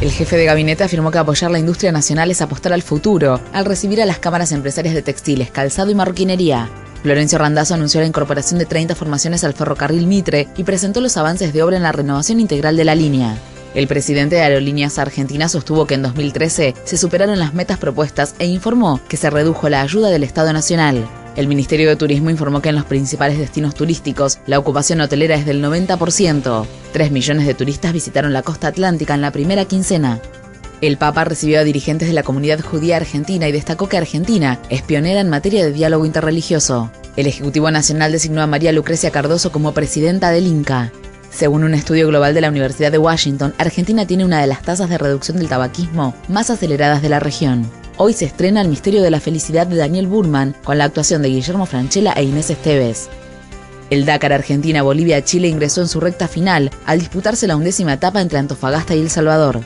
El jefe de gabinete afirmó que apoyar la industria nacional es apostar al futuro, al recibir a las cámaras empresarias de textiles, calzado y marroquinería. Florencio Randazzo anunció la incorporación de 30 formaciones al ferrocarril Mitre y presentó los avances de obra en la renovación integral de la línea. El presidente de Aerolíneas Argentinas sostuvo que en 2013 se superaron las metas propuestas e informó que se redujo la ayuda del Estado Nacional. El Ministerio de Turismo informó que en los principales destinos turísticos la ocupación hotelera es del 90%. Tres millones de turistas visitaron la costa atlántica en la primera quincena. El Papa recibió a dirigentes de la comunidad judía argentina y destacó que Argentina es pionera en materia de diálogo interreligioso. El Ejecutivo Nacional designó a María Lucrecia Cardoso como presidenta del INCA. Según un estudio global de la Universidad de Washington, Argentina tiene una de las tasas de reducción del tabaquismo más aceleradas de la región. Hoy se estrena El misterio de la felicidad de Daniel Burman con la actuación de Guillermo Franchella e Inés Esteves. El Dakar Argentina-Bolivia-Chile ingresó en su recta final al disputarse la undécima etapa entre Antofagasta y El Salvador.